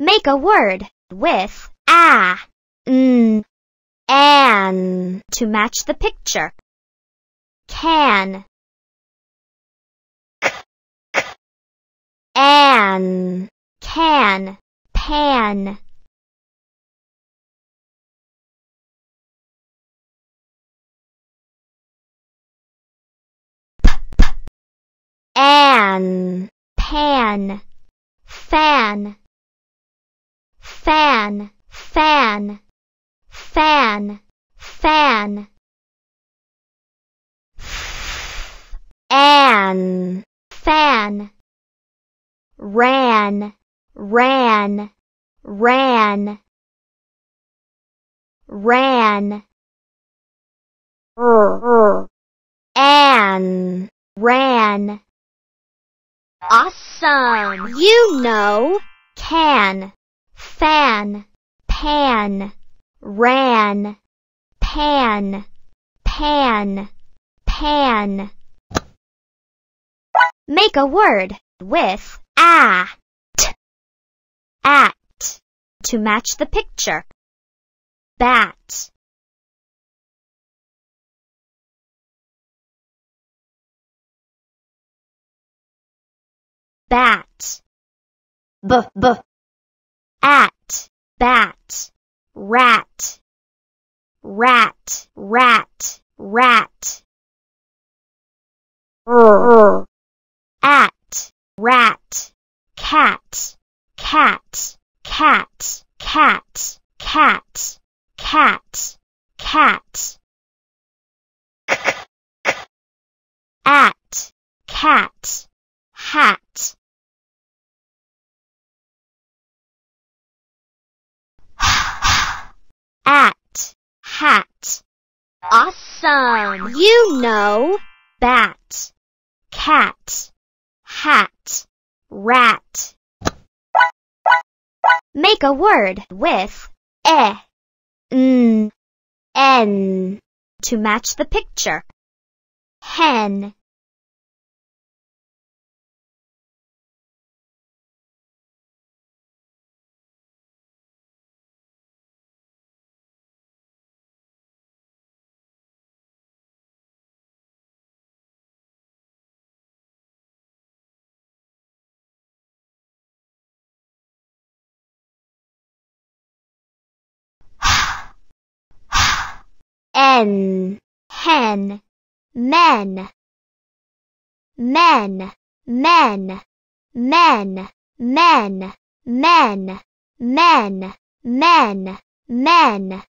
Make a word with a, n, an to match the picture. Can, an, can, pan. An, pan, fan, fan, fan, fan, fan. An, fan, ran, ran, ran, ran. An, ran. Awesome! You know. Can, fan, pan, ran, pan, pan, pan. Make a word with a, t, at to match the picture. Bat, bat. B, b. At, bat. Rat, rat, rat, rat. At, rat. Cat, cat, cat, cat, cat, cat, cat. At, cat, hat. At, hat. Awesome! You know. Bat, cat, hat, rat. Make a word with e, n, n to match the picture. Hen, n, hen, men, men, men, men, men, men, men, men, men.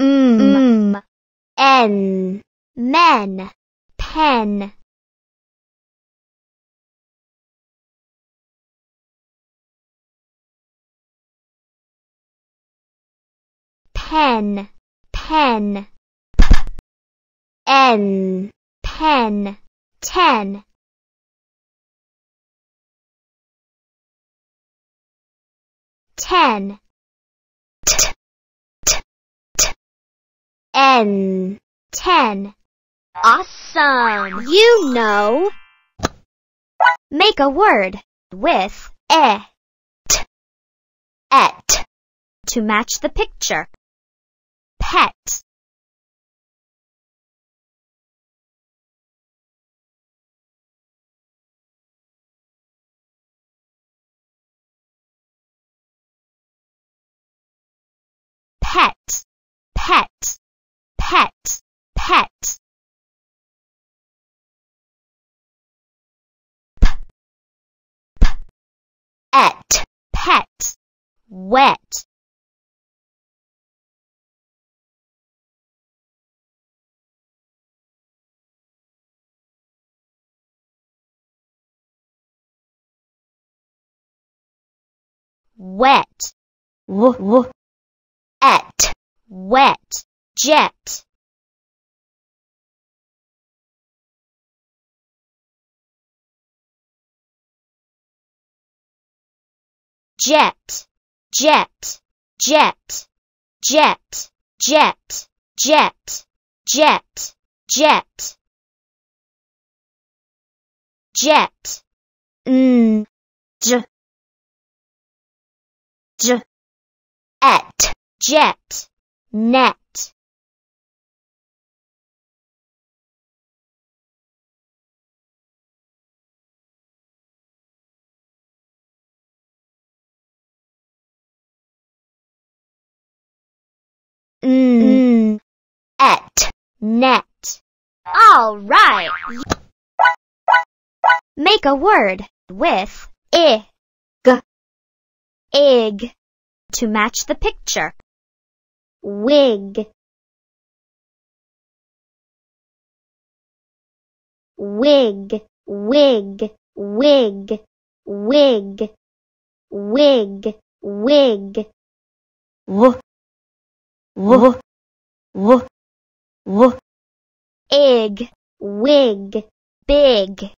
Mm, n, men, pen. Pen, pen. N, pen, ten. Ten. T, t, t. N, ten. Awesome! You know. Make a word with e, t, et to match the picture. Pet. Pet, pet, pet, pet. P, p, et, pet, wet. Wet, w, w, et, wet, jet. Jet, jet, jet, jet, jet, jet, jet, jet, jet. N, j, j, et, jet, net. Mm. N, et, net. All right. Make a word with ig, ig, to match the picture. Wig, wig, wig, wig, wig, wig, wig. w w w w ig, wig, big,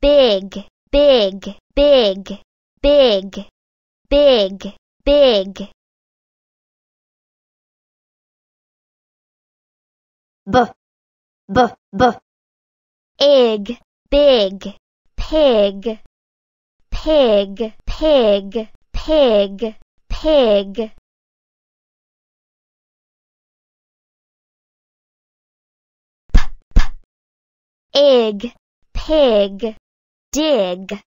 big, big, big, big, big, big, b. B. B. Ig, big, pig, pig, pig, pig, pig. Ig, pig, dig,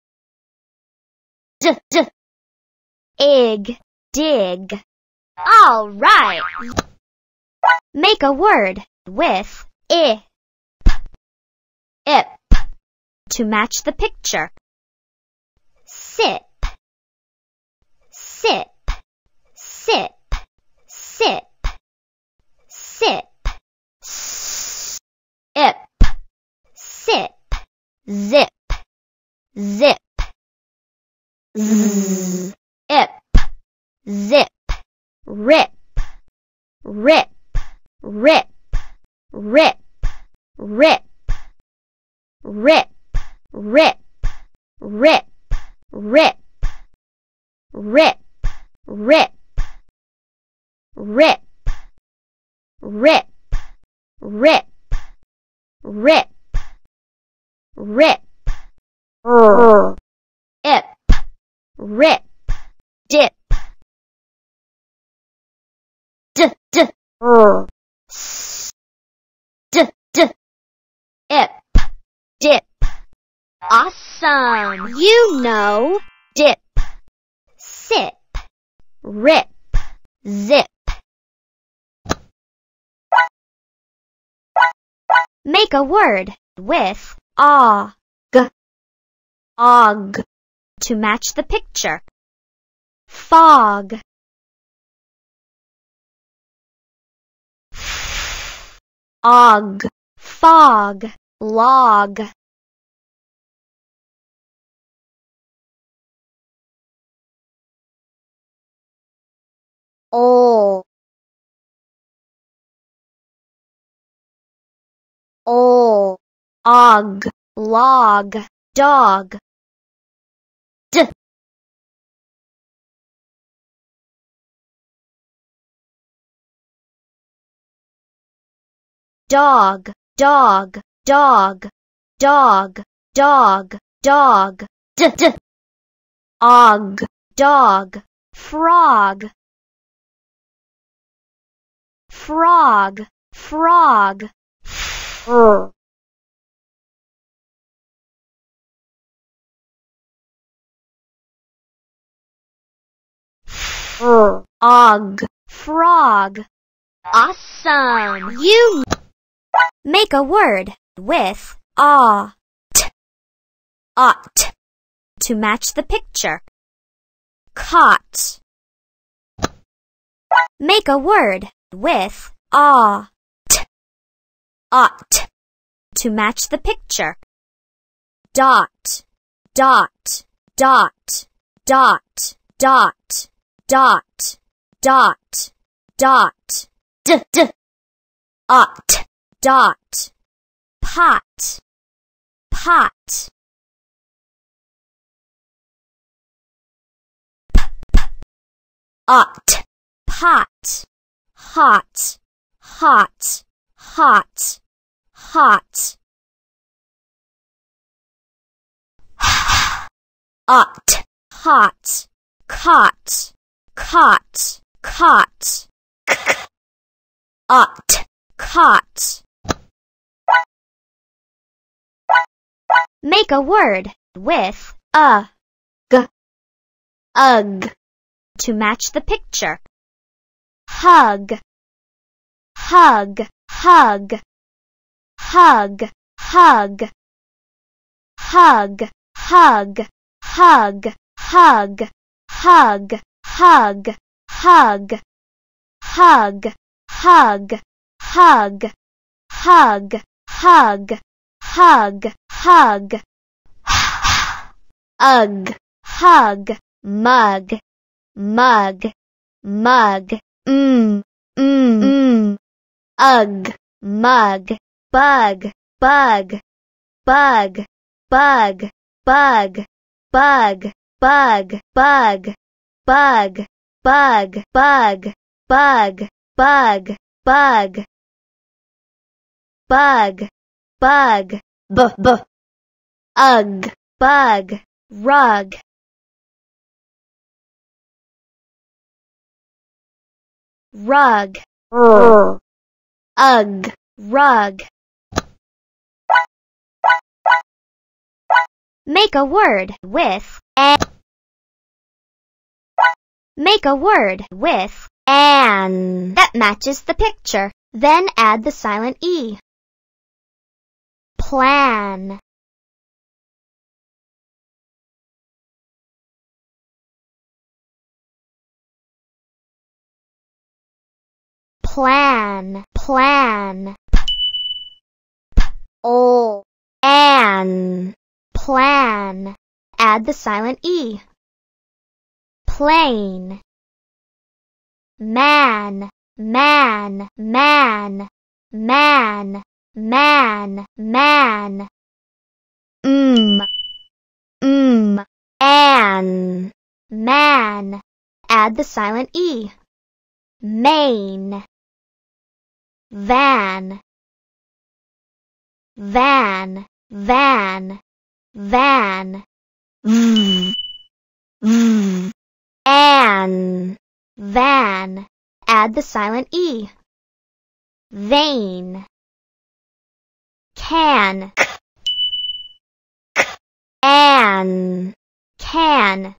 d d ig, dig. All right. Make a word with i, ip. To match the picture. Sip, sip, sip, sip, sip, s, ip sip, zip, zip, zip, rip, rip, rip, rip, rip, rip, rip, rip, rip, rip, rip, rip, rip, rip, rip, rip, r ip, rip, dip, d d r. S, d d. Ip, dip. Awesome! You know, dip, sip, rip, zip. Make a word with ah og to match the picture. Fog, og fog, log. ol ol og, log, dog. D dog, dog, dog, dog, dog, dog, d d. Og, dog, frog, frog, frog, r r og, frog. Awesome! You make a word with ought, ought to match the picture. Caught. Make a word with ought, ought to match the picture. Dot, dot, dot, dot, dot, dot, dot, dot, d d ought, dot, pot, pot, ought, pot, hot, hot, hot, hot. Ought. hot, caught, caught, caught, Ought. caught. Make a word with a Ugh. to match the picture. Hug, hug, hug, hug, hug, hug, hug, hug, hug, hug, hug, hug, hug, hug, hug, hug, hug, hug, hug, Ugh. hug, mug, mug, mug, Mm. mm, mm, Ugh. mug, bug, bug, bug, bug, bug, bug, bug, bug, bug, bug, bug, bug, bug, bug, bug, bug, B. B. Ugh. bug, rug, rug, R. Ugh. rug. Make a word with A. Make a word with An. that matches the picture. Then add the silent E. Plan. Plan, plan, O. An. plan. Add the silent E. Plane. Man, man, man, man, man, man. Mm, mm, An. man. Add the silent E. Mane. Van. Van, van, van. V. V. An. Van. Add the silent E. Vane. Can. An. Can.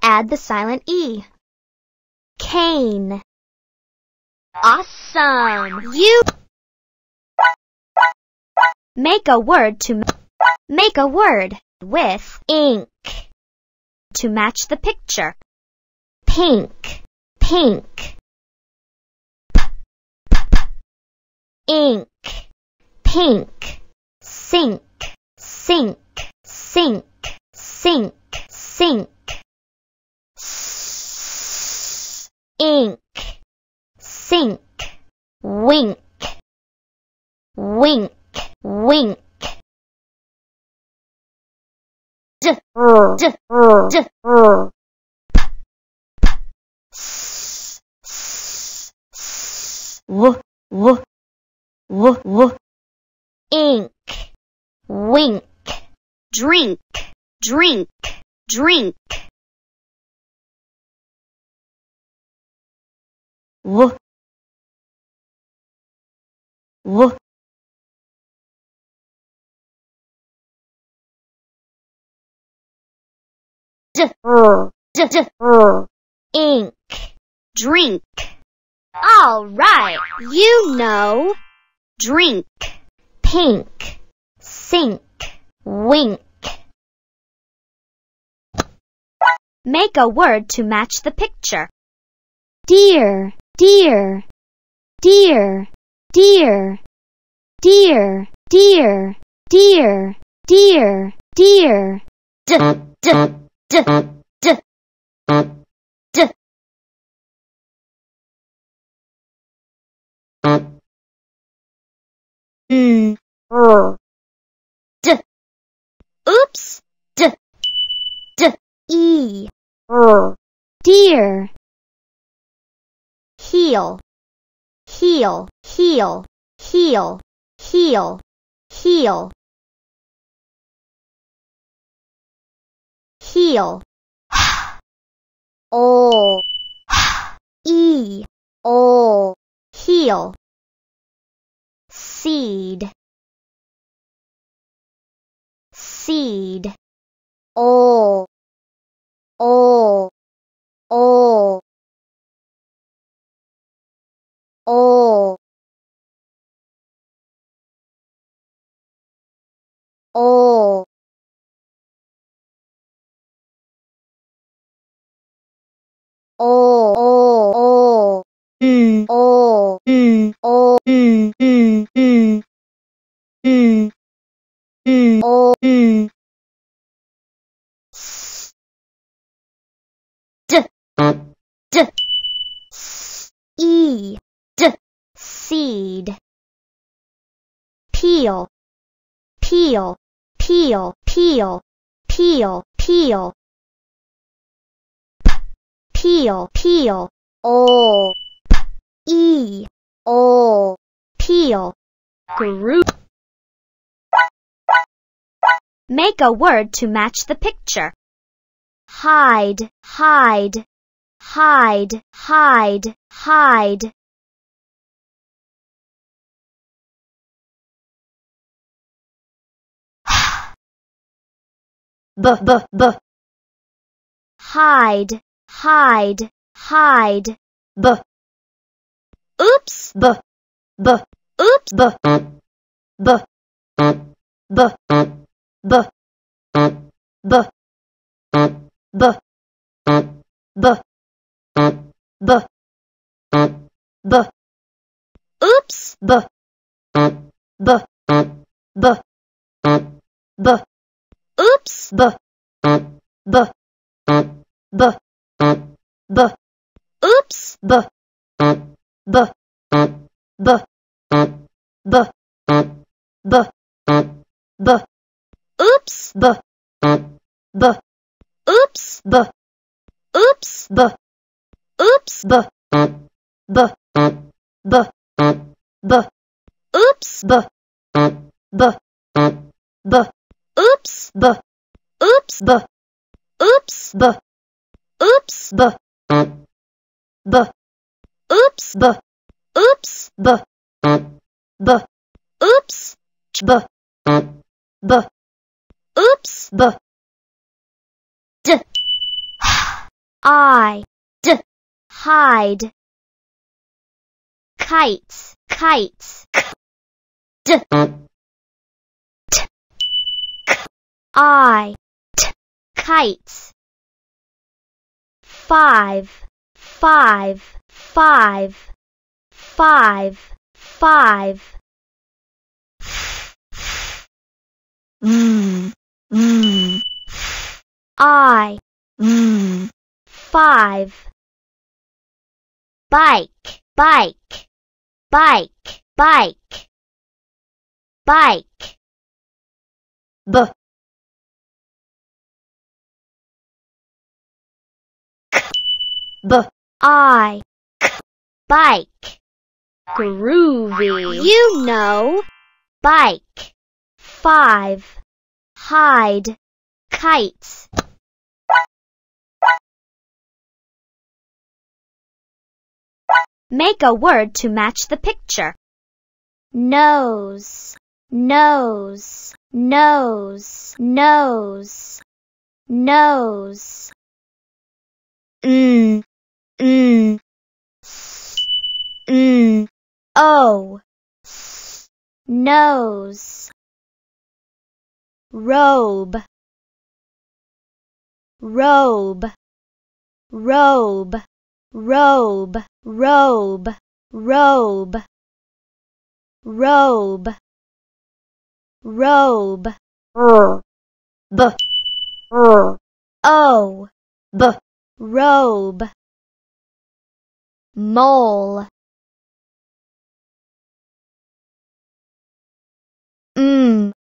Add the silent E. Cane. Awesome! You make a word to make a word with Ink. to match the picture. Pink, pink. Ink. pink, sink, sink, sink, sink, sink. Ink. sink, wink, wink, wink. D. R. D. R. D. R. W. W. W. W. ink, wink, drink, drink, drink. W. W. D. R. D. D. R. ink, drink. All right, you know. Drink, pink, sink, wink. Make a word to match the picture. Deer, deer, deer, deer, deer, deer, deer, deer, deer. Mm. R. Oops. D. D. E. R. Deer. Heel. Heel. Heel. Heel. Heel. Heel. heel, o, e, o, heel, seed, seed, o, o, o, o, o, o, o, o, mm, mm, mm, mm, mm, mm, mm, mm, e, seed, peel, peel, peel, peel, peel, peel, P, peel, peel, o, e, o, peel, group, Make a word to match the picture. Hide, hide, hide, hide, hide. b, b, b, Hide, hide, hide. b, Oops, b, b, oops, b, b, b, b, b, b, b, b, b, oops, b, b, b, b, oops, b, b, b, b, oops, b, b, b, b, b, b, oops, b, b, oops, b, oops, b, oops, b, b, b, b, oops, b, b, b, oops, b, oops, b, oops, b, oops, b, b, oops, b, oops, b, b, oops, Ch b, b, oops, b, d, I, d, hide. Kites, kites, d, I, t, kites. Five, five, five, five, five. mm, mm, I, mm, five. Bike, bike, bike, bike, bike. b, b, I, bike. Groovy, You know. Bike. Five. Hide. Kites. Make a word to match the picture. Nose. Nose. Nose. Nose. Nose. Mm. Mm. S. Mm. O. Nose. Robe. Robe. Robe. Robe. Robe. Robe. Robe. Robe. r, b, r, O. b, Robe. Mole. Mm.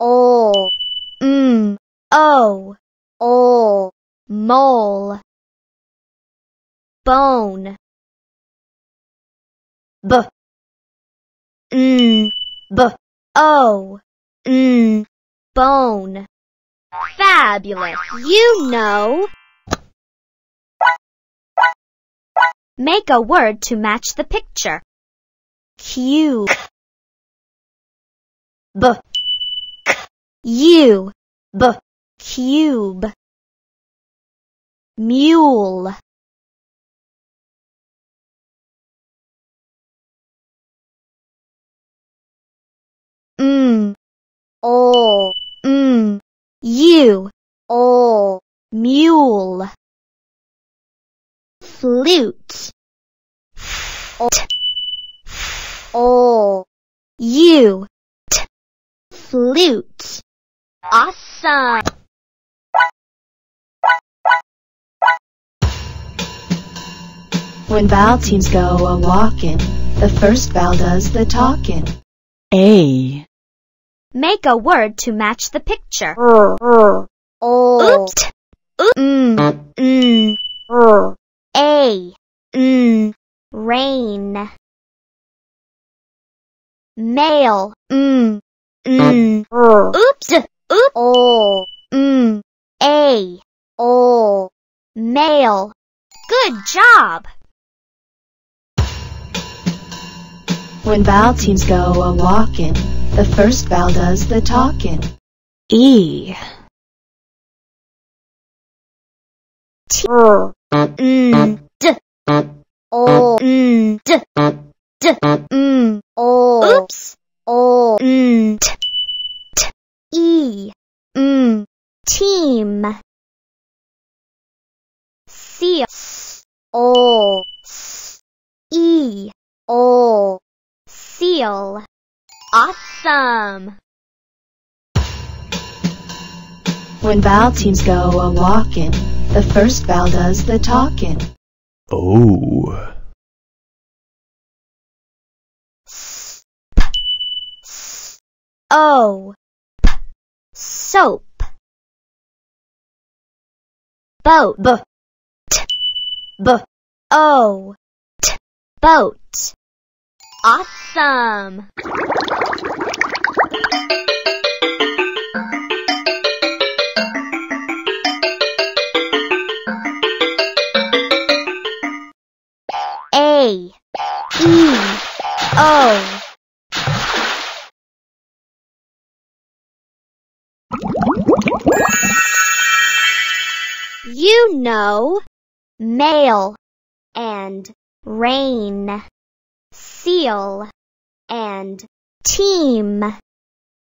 o, Mm. O. o, Mole. Bone. b, Mm. b, O. Mm. Bone. Fabulous. You know. Make a word to match the picture. Cube. B. U. B. Cube. Mule. Mm. O. Mm. U. O. Mule. Flute. O. U. T. Flute. Awesome. When vowel teams go a walkin', the first vowel does the talkin'. A. Make a word to match the picture. R. R. O. Oops. Mm. Mm. R. A. Mm. Rain. Mail. Mm. Mm. R. Oops. Oop. O. Mm. A. O. Mail. Good job. When vowel teams go a walkin', the first vowel does the talkin'. E. R. Mm. D. O. Mm. D. D. Mm. O. Oops. O. Mm. T. T. E. Mm. Team. Seal. S. O. S. E. O. Seal. Awesome. When vowel teams go a walkin', the first vowel does the talkin'. O. S. P. S. O. P. Soap. Boat. B. T. B. O. T. Boat. Awesome. A. E. O. Know, mail and rain, seal and team,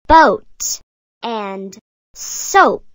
boat and soap.